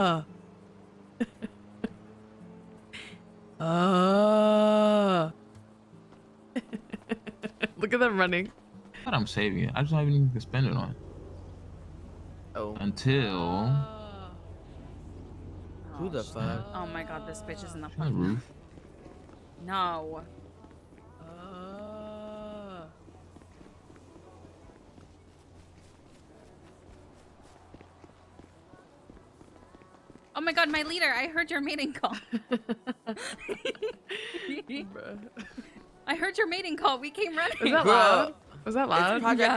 Uh. uh. Look at them running. I thought I'm saving it. I just don't have anything to spend it on. Oh. Until Who the fuck? Oh my god, this bitch is in the the roof. No. Oh my god, my leader, I heard your mating call. I heard your mating call. We came running. Was that loud? Was that loud? Project